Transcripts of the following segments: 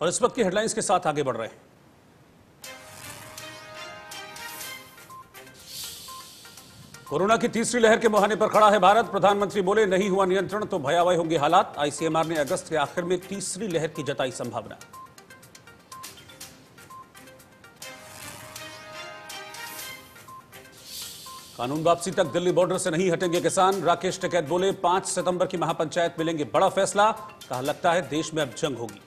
और इस वक्त की हेडलाइंस के साथ आगे बढ़ रहे हैं। कोरोना की तीसरी लहर के मुहाने पर खड़ा है भारत। प्रधानमंत्री बोले, नहीं हुआ नियंत्रण तो भयावह होंगे हालात। आईसीएमआर ने अगस्त के आखिर में तीसरी लहर की जताई संभावना। कानून वापसी तक दिल्ली बॉर्डर से नहीं हटेंगे किसान। राकेश टिकैत बोले, पाँच सितंबर की महापंचायत मिलेंगे, बड़ा फैसला। कहा, लगता है देश में अब जंग होगी।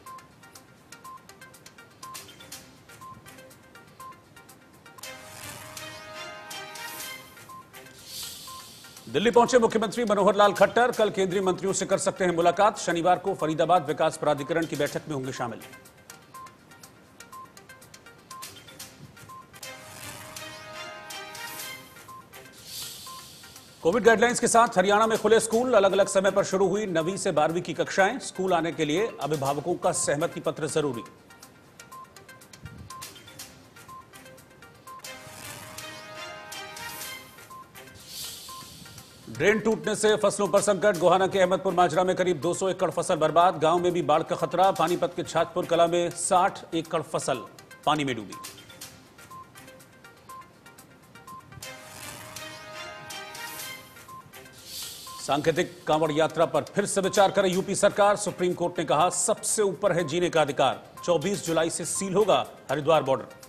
दिल्ली पहुँचे मुख्यमंत्री मनोहर लाल खट्टर। कल केंद्रीय मंत्रियों से कर सकते हैं मुलाकात। शनिवार को फरीदाबाद विकास प्राधिकरण की बैठक में होंगे शामिल। कोविड गाइडलाइंस के साथ हरियाणा में खुले स्कूल। अलग अलग समय पर शुरू हुई नवीं से बारहवीं की कक्षाएँ। स्कूल आने के लिए अभिभावकों का सहमति पत्र ज़रूरी। ड्रेन टूटने से फ़सलों पर संकट। गोहाना के अहमदपुर माजरा में करीब 200 एकड़ फ़सल बर्बाद। गाँव में भी बाढ़ का खतरा। पानीपत के छातपुर कला में 60 एकड़ फ़सल पानी में डूबी। सांकेतिक कांवड़ यात्रा पर फिर से विचार करे यूपी सरकार। सुप्रीम कोर्ट ने कहा, सबसे ऊपर है जीने का अधिकार। 24 जुलाई से सील होगा हरिद्वार बॉर्डर।